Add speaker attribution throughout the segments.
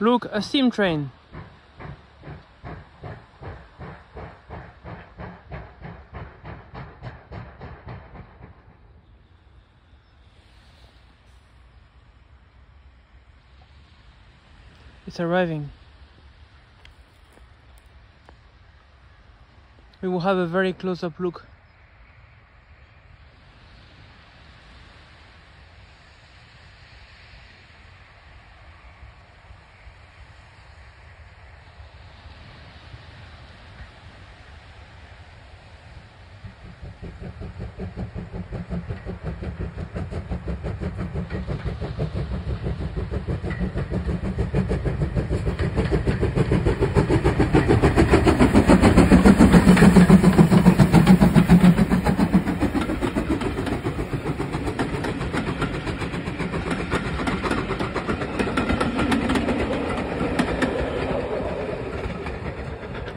Speaker 1: Look, a steam train. It's arriving. We will have a very close up look.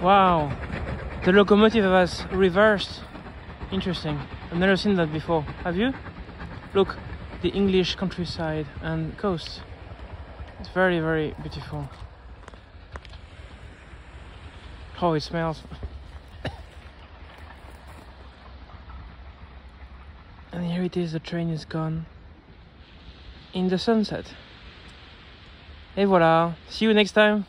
Speaker 1: Wow, the locomotive was reversed. Interesting. I've never seen that before. Have you? Look, the English countryside and coast. It's very, very beautiful. Oh, it smells. and here it is, the train is gone in the sunset. Et voilà. See you next time.